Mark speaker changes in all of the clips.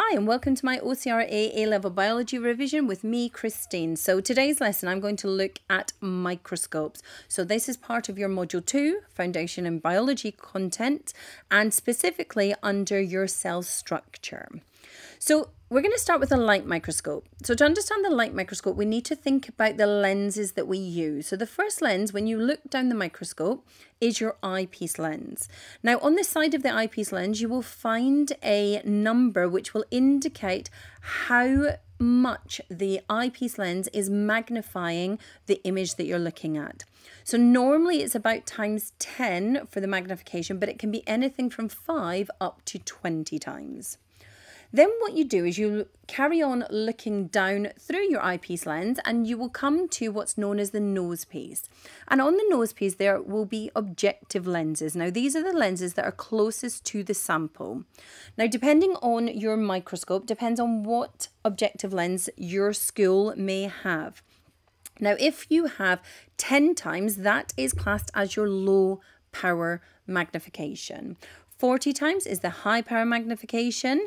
Speaker 1: Hi and welcome to my OCR A A-level biology revision with me, Christine. So today's lesson I'm going to look at microscopes. So this is part of your Module 2, Foundation in Biology content, and specifically under your cell structure. So we're going to start with a light microscope. So to understand the light microscope, we need to think about the lenses that we use. So the first lens, when you look down the microscope, is your eyepiece lens. Now on the side of the eyepiece lens, you will find a number which will indicate how much the eyepiece lens is magnifying the image that you're looking at. So normally it's about times 10 for the magnification, but it can be anything from 5 up to 20 times. Then what you do is you carry on looking down through your eyepiece lens and you will come to what's known as the nose piece. And on the nose piece there will be objective lenses. Now these are the lenses that are closest to the sample. Now depending on your microscope, depends on what objective lens your school may have. Now if you have 10 times, that is classed as your low power magnification. 40 times is the high power magnification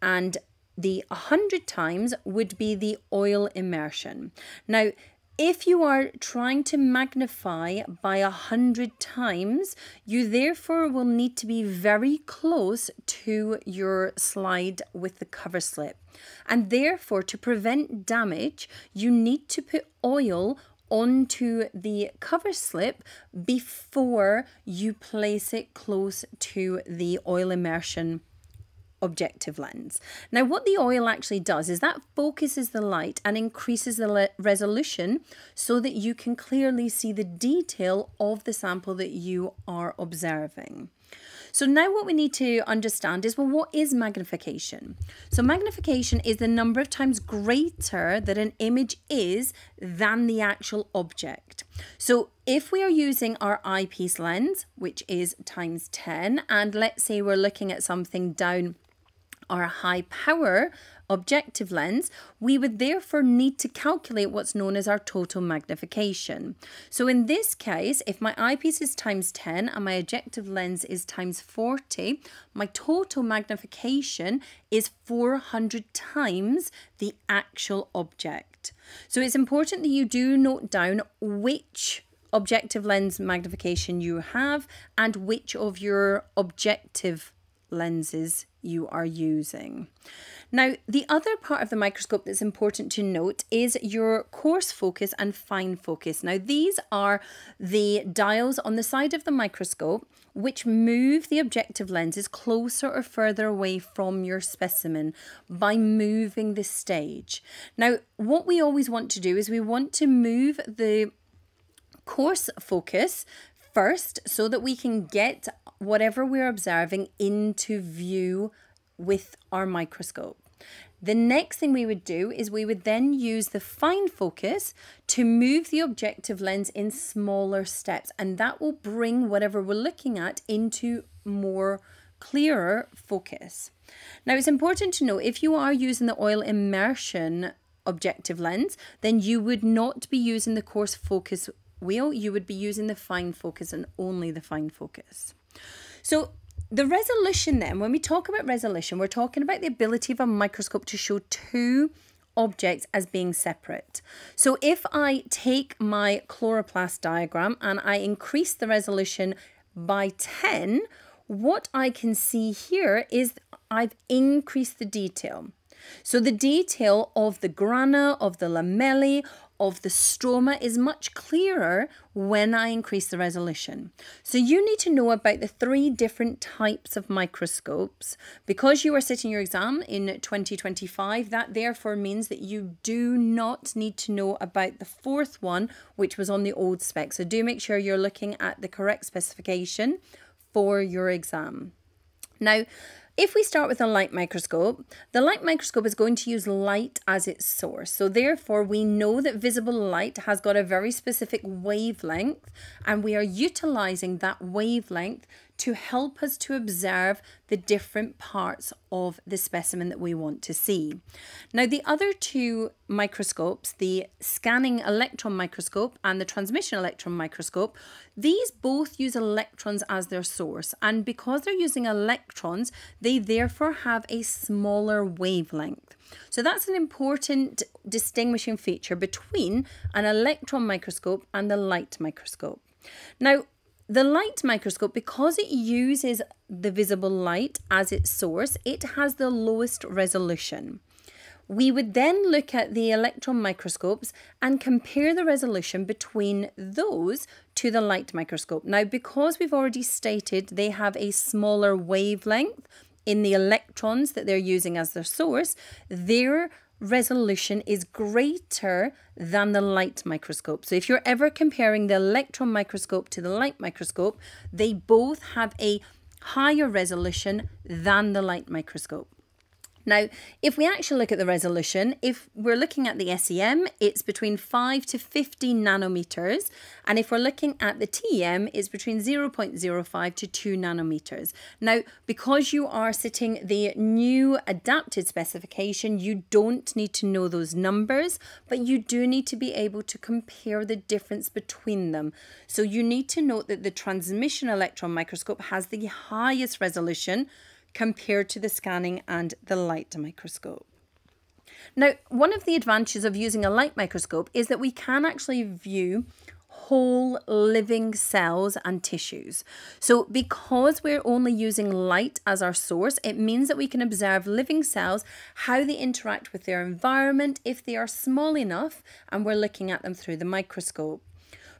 Speaker 1: and the 100 times would be the oil immersion. Now, if you are trying to magnify by a hundred times, you therefore will need to be very close to your slide with the cover slip. And therefore, to prevent damage, you need to put oil onto the cover slip before you place it close to the oil immersion objective lens. Now what the oil actually does is that focuses the light and increases the resolution so that you can clearly see the detail of the sample that you are observing. So now what we need to understand is, well, what is magnification? So magnification is the number of times greater that an image is than the actual object. So if we are using our eyepiece lens, which is times 10, and let's say we're looking at something down our high power objective lens, we would therefore need to calculate what's known as our total magnification. So in this case, if my eyepiece is times 10 and my objective lens is times 40, my total magnification is 400 times the actual object. So it's important that you do note down which objective lens magnification you have and which of your objective lenses you are using. Now, the other part of the microscope that's important to note is your coarse focus and fine focus. Now, these are the dials on the side of the microscope which move the objective lenses closer or further away from your specimen by moving the stage. Now, what we always want to do is we want to move the coarse focus first so that we can get whatever we're observing into view with our microscope. The next thing we would do is we would then use the fine focus to move the objective lens in smaller steps and that will bring whatever we're looking at into more clearer focus. Now it's important to know if you are using the oil immersion objective lens then you would not be using the coarse focus wheel you would be using the fine focus and only the fine focus. So the resolution then, when we talk about resolution, we're talking about the ability of a microscope to show two objects as being separate. So if I take my chloroplast diagram and I increase the resolution by 10, what I can see here is I've increased the detail. So the detail of the grana, of the lamellae, of the stroma is much clearer when I increase the resolution. So you need to know about the three different types of microscopes. Because you are sitting your exam in 2025, that therefore means that you do not need to know about the fourth one, which was on the old spec. So do make sure you're looking at the correct specification for your exam. Now, if we start with a light microscope, the light microscope is going to use light as its source. So therefore, we know that visible light has got a very specific wavelength and we are utilizing that wavelength to help us to observe the different parts of the specimen that we want to see. Now, the other two microscopes, the scanning electron microscope and the transmission electron microscope, these both use electrons as their source. And because they're using electrons, they therefore have a smaller wavelength. So that's an important distinguishing feature between an electron microscope and the light microscope. Now, the light microscope, because it uses the visible light as its source, it has the lowest resolution. We would then look at the electron microscopes and compare the resolution between those to the light microscope. Now, because we've already stated they have a smaller wavelength in the electrons that they're using as their source, their resolution is greater than the light microscope. So if you're ever comparing the electron microscope to the light microscope, they both have a higher resolution than the light microscope. Now, if we actually look at the resolution, if we're looking at the SEM, it's between 5 to 15 nanometers. And if we're looking at the TEM, it's between 0.05 to 2 nanometers. Now, because you are sitting the new adapted specification, you don't need to know those numbers, but you do need to be able to compare the difference between them. So you need to note that the transmission electron microscope has the highest resolution, compared to the scanning and the light microscope. Now, one of the advantages of using a light microscope is that we can actually view whole living cells and tissues. So because we're only using light as our source, it means that we can observe living cells, how they interact with their environment, if they are small enough, and we're looking at them through the microscope.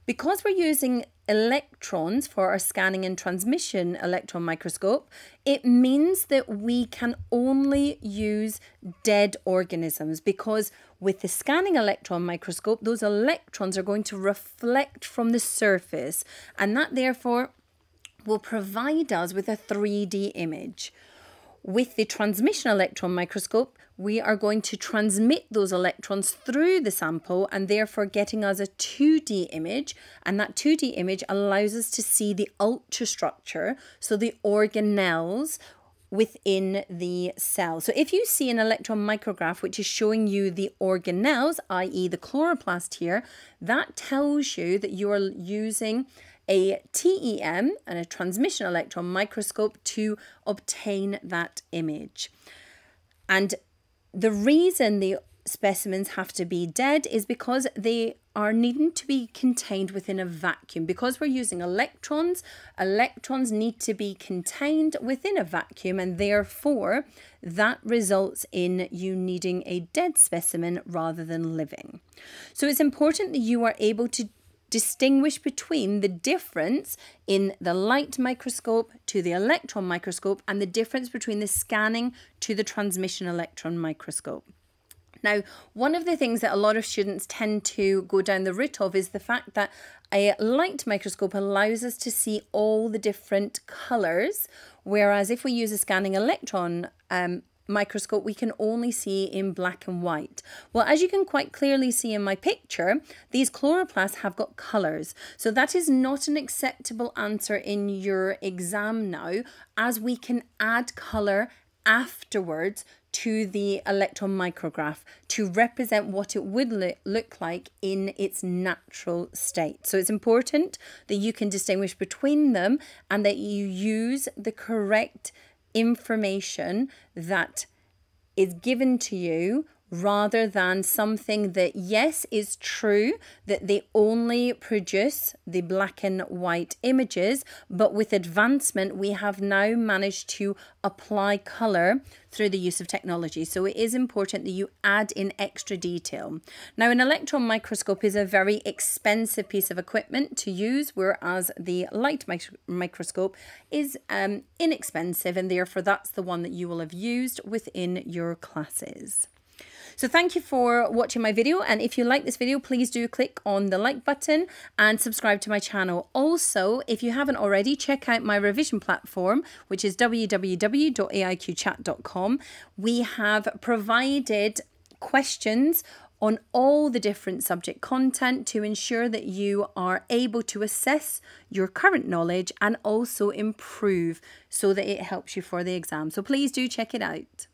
Speaker 1: Because we're using electrons for our scanning and transmission electron microscope, it means that we can only use dead organisms because with the scanning electron microscope, those electrons are going to reflect from the surface and that therefore will provide us with a 3D image. With the transmission electron microscope, we are going to transmit those electrons through the sample and therefore getting us a 2D image. And that 2D image allows us to see the ultrastructure, so the organelles within the cell. So if you see an electron micrograph which is showing you the organelles, i.e. the chloroplast here, that tells you that you are using a TEM and a transmission electron microscope to obtain that image. And the reason the specimens have to be dead is because they are needing to be contained within a vacuum. Because we're using electrons, electrons need to be contained within a vacuum and therefore that results in you needing a dead specimen rather than living. So it's important that you are able to distinguish between the difference in the light microscope to the electron microscope and the difference between the scanning to the transmission electron microscope. Now, one of the things that a lot of students tend to go down the route of is the fact that a light microscope allows us to see all the different colours, whereas if we use a scanning electron um, microscope we can only see in black and white. Well, as you can quite clearly see in my picture, these chloroplasts have got colours. So that is not an acceptable answer in your exam now, as we can add colour afterwards to the electron micrograph to represent what it would look like in its natural state. So it's important that you can distinguish between them and that you use the correct information that is given to you rather than something that, yes, is true, that they only produce the black and white images, but with advancement, we have now managed to apply color through the use of technology. So it is important that you add in extra detail. Now, an electron microscope is a very expensive piece of equipment to use, whereas the light microscope is um, inexpensive, and therefore that's the one that you will have used within your classes. So thank you for watching my video. And if you like this video, please do click on the like button and subscribe to my channel. Also, if you haven't already, check out my revision platform, which is www.aiqchat.com. We have provided questions on all the different subject content to ensure that you are able to assess your current knowledge and also improve so that it helps you for the exam. So please do check it out.